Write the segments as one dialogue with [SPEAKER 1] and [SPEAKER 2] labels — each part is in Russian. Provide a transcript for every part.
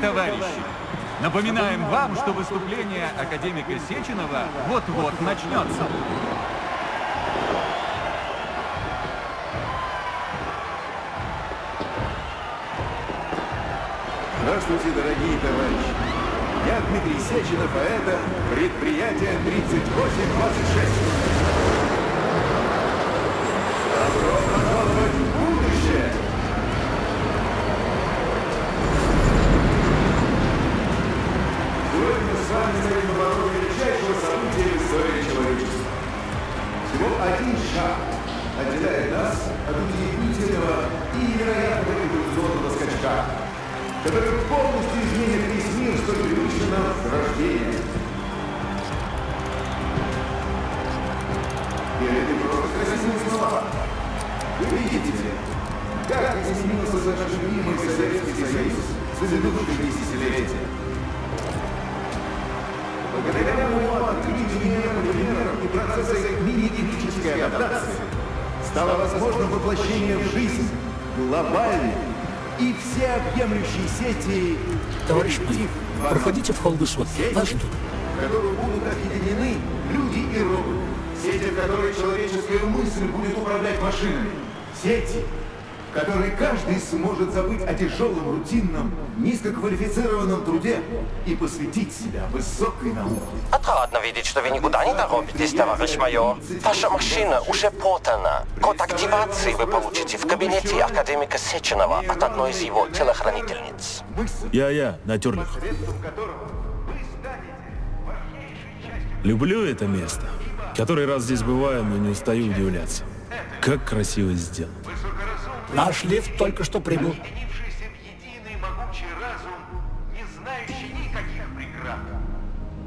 [SPEAKER 1] товарищи! Напоминаем вам, что выступление академика Сеченова вот-вот начнется.
[SPEAKER 2] Здравствуйте, дорогие товарищи! Я Дмитрий Сеченов, а это предприятие 3826. Добро пожаловать в будущее! Стоим на пороге величайшего события в истории человечества. Всего один шаг отделяет нас от удивительного и невероятного эволюционного скачка, который полностью изменит весь мир, что привычно нам с рождения. И это просто красивые слова. Вы видите, как изменился наш любимый Советский Союз за минувшие десятилетия. Благодаря моему открытию и процесса мини-генетической адаптации стало возможным воплощение в жизнь глобальной и всеобъемлющей сети
[SPEAKER 3] Товарищ майор, проходите в холл.
[SPEAKER 2] Сеть,
[SPEAKER 3] Вас ждут.
[SPEAKER 2] в которую будут объединены люди и роботы. Сети, в которой человеческая мысль будет управлять машинами. Сети, которой каждый сможет забыть о тяжелом, рутинном, низкоквалифицированном труде и посвятить себя высокой науке.
[SPEAKER 4] Отрадно видеть, что вы никуда не торопитесь, товарищ майор. Ваша машина уже подана. Код активации вы получите в кабинете академика Сеченова от одной из его телохранительниц.
[SPEAKER 5] Я-я, натюрлих. Люблю это место. Который раз здесь бываю, но не устаю удивляться. Как красиво сделано.
[SPEAKER 3] Наш лифт только что прибыл.
[SPEAKER 2] объединившийся в единый могучий разум, не знающий никаких преград.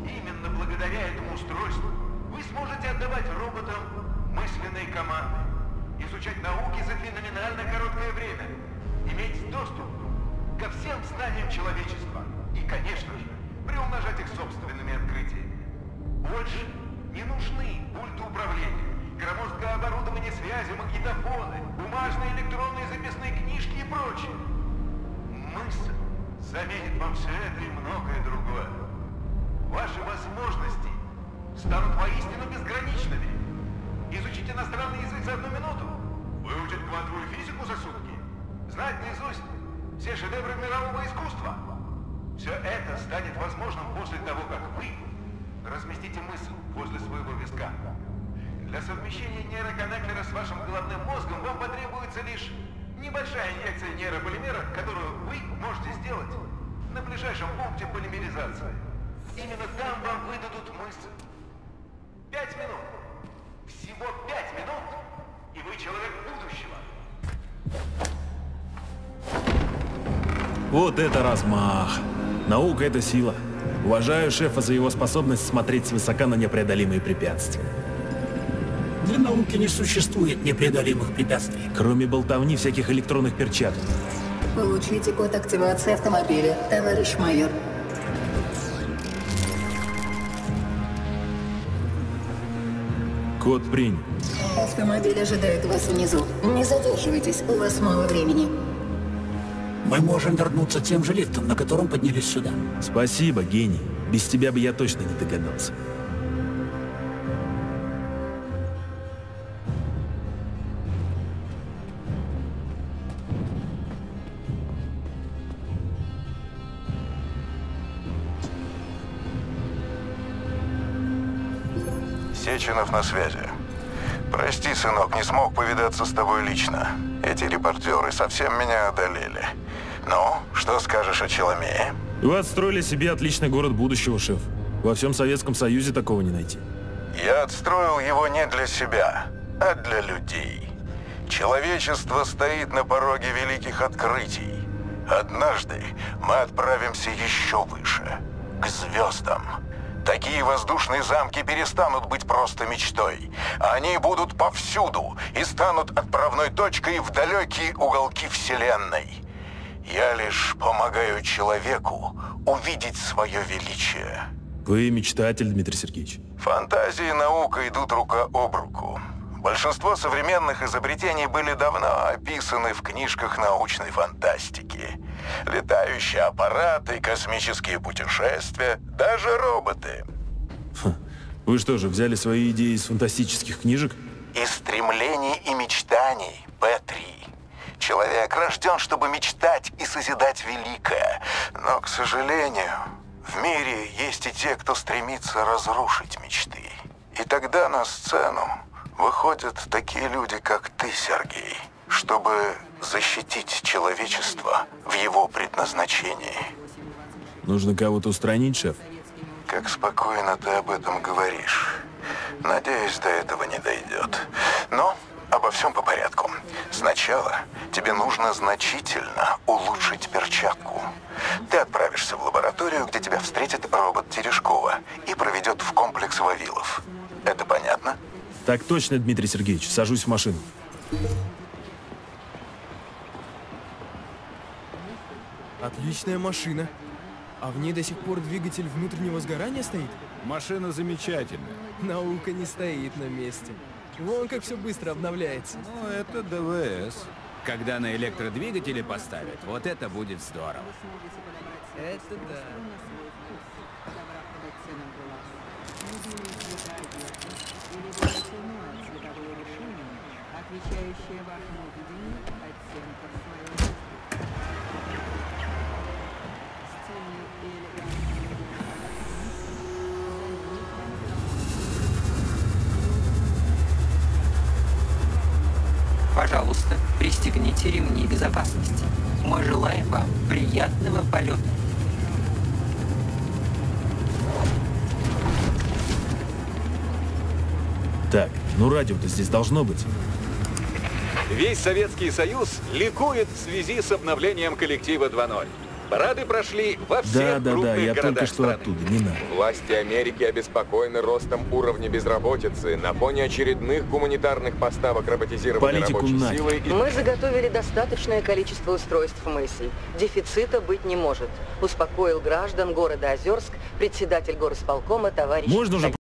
[SPEAKER 2] Именно благодаря этому устройству вы сможете отдавать роботам мысленные команды, изучать науки за феноменально короткое время, иметь доступ ко всем знаниям человечества и, конечно же, приумножать их собственными открытиями. Больше не нужны пульты управления, громоздкое оборудование связи, магнитофоны, бумажные электронные записные книжки и прочее. Мысль заменит вам все это и многое другое. Ваши возможности станут воистину безграничными. Изучить иностранный язык за одну минуту, выучить квантовую физику за сутки, знать наизусть все шедевры мирового искусства. Все это станет возможным после того, как вы разместите мысль возле своего виска. Для совмещения нейроконнектора с вашим головным мозгом вам потребуется лишь небольшая инъекция нейрополимера, которую вы можете сделать на ближайшем пункте полимеризации. Именно там вам выдадут мысль. Пять минут. Всего пять минут, и вы человек будущего.
[SPEAKER 5] Вот это размах. Наука — это сила. Уважаю шефа за его способность смотреть свысока на непреодолимые препятствия.
[SPEAKER 3] Для науки не существует непреодолимых препятствий.
[SPEAKER 5] Кроме болтовни всяких электронных перчаток.
[SPEAKER 6] Получите код активации автомобиля, товарищ майор.
[SPEAKER 5] Код принят.
[SPEAKER 6] Автомобиль ожидает вас внизу. Не задерживайтесь, у вас мало времени.
[SPEAKER 3] Мы можем вернуться тем же лифтом, на котором поднялись сюда.
[SPEAKER 5] Спасибо, гений. Без тебя бы я точно не догадался.
[SPEAKER 7] Сеченов на связи. Прости, сынок, не смог повидаться с тобой лично. Эти репортеры совсем меня одолели. Ну, что скажешь о Челомее?
[SPEAKER 5] Вы отстроили себе отличный город будущего, шеф. Во всем Советском Союзе такого не найти.
[SPEAKER 7] Я отстроил его не для себя, а для людей. Человечество стоит на пороге великих открытий. Однажды мы отправимся еще выше, к звездам. Такие воздушные замки перестанут быть просто мечтой. Они будут повсюду и станут отправной точкой в далекие уголки Вселенной. Я лишь помогаю человеку увидеть свое величие.
[SPEAKER 5] Вы мечтатель, Дмитрий Сергеевич.
[SPEAKER 7] Фантазия и наука идут рука об руку. Большинство современных изобретений были давно описаны в книжках научной фантастики.
[SPEAKER 2] Летающие аппараты, космические путешествия, даже роботы.
[SPEAKER 5] Вы что же, взяли свои идеи из фантастических книжек?
[SPEAKER 2] Из стремлений и мечтаний, П-3. Человек рожден, чтобы мечтать и созидать великое. Но, к сожалению, в мире есть и те, кто стремится разрушить мечты. И тогда на сцену выходят такие люди, как ты, Сергей, чтобы защитить человечество в его предназначении.
[SPEAKER 5] Нужно кого-то устранить, шеф?
[SPEAKER 2] Как спокойно ты об этом говоришь. Надеюсь, до этого не дойдет. Но обо всем по порядку. Сначала тебе нужно значительно улучшить перчатку. Ты отправишься в лабораторию, где тебя встретит робот Терешкова и проведет в комплекс Вавилов. Это понятно?
[SPEAKER 5] Так точно, Дмитрий Сергеевич. Сажусь в машину.
[SPEAKER 8] Отличная машина. А в ней до сих пор двигатель внутреннего сгорания стоит?
[SPEAKER 1] Машина замечательная.
[SPEAKER 8] Наука не стоит на месте. Вон как все быстро обновляется.
[SPEAKER 1] Ну, это ДВС. Когда на электродвигатели поставят, вот это будет здорово.
[SPEAKER 8] Это да.
[SPEAKER 9] отвечающее вашему видению оттенков
[SPEAKER 10] пристегните ремни безопасности. Мы желаем вам приятного полета.
[SPEAKER 5] Так, ну радио-то здесь должно быть.
[SPEAKER 1] Весь Советский Союз ликует в связи с обновлением коллектива 2.0. Парады прошли во всех
[SPEAKER 5] Да, да, да,
[SPEAKER 1] крупных
[SPEAKER 5] я
[SPEAKER 1] городах
[SPEAKER 5] только что
[SPEAKER 1] страны.
[SPEAKER 5] оттуда, не надо.
[SPEAKER 11] Власти Америки обеспокоены ростом уровня безработицы на фоне очередных гуманитарных поставок роботизированной
[SPEAKER 5] Политику
[SPEAKER 11] рабочей
[SPEAKER 5] нафиг.
[SPEAKER 11] силы и
[SPEAKER 12] Мы заготовили достаточное количество устройств Мэсси. Дефицита быть не может. Успокоил граждан города Озерск председатель горосполкома товарищ
[SPEAKER 5] Можно уже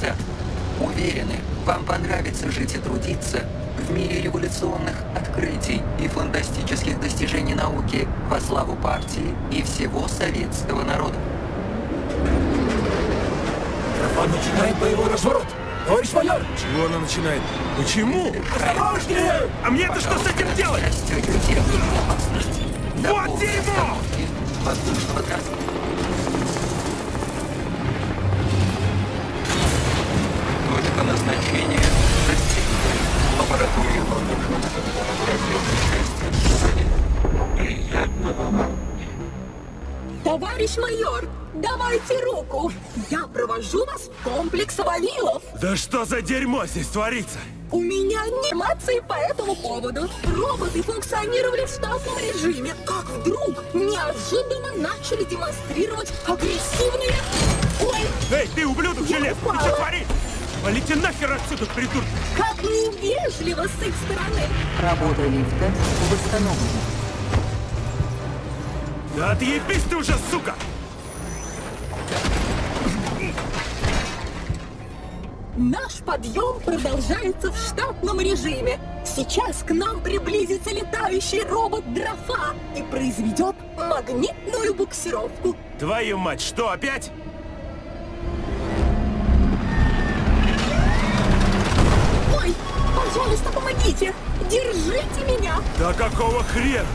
[SPEAKER 10] конца. Уверены, вам понравится жить и трудиться в мире революционных открытий и фантастических достижений науки во славу партии и всего советского народа.
[SPEAKER 3] Тропа начинает боевой разворот. Товарищ майор!
[SPEAKER 5] Чего она начинает? Почему?
[SPEAKER 3] Осторожнее!
[SPEAKER 5] А мне-то что с этим делать? Вот дерьмо!
[SPEAKER 13] Провожу вас в комплекс Вавилов.
[SPEAKER 5] Да что за дерьмо здесь творится?
[SPEAKER 13] У меня анимации по этому поводу. Роботы функционировали в штатном режиме, как вдруг неожиданно начали демонстрировать агрессивные... Ой,
[SPEAKER 5] Эй, ты ублюдок желез! Ты что творишь? Полети нахер отсюда, придурок!
[SPEAKER 13] как невежливо с их стороны.
[SPEAKER 10] Работа лифта восстановлена.
[SPEAKER 5] Да отъебись ты уже, сука!
[SPEAKER 13] Наш подъем продолжается в штатном режиме. Сейчас к нам приблизится летающий робот Дрофа и произведет магнитную буксировку.
[SPEAKER 5] Твою мать, что опять?
[SPEAKER 13] Ой, пожалуйста, помогите! Держите меня!
[SPEAKER 5] Да какого хрена?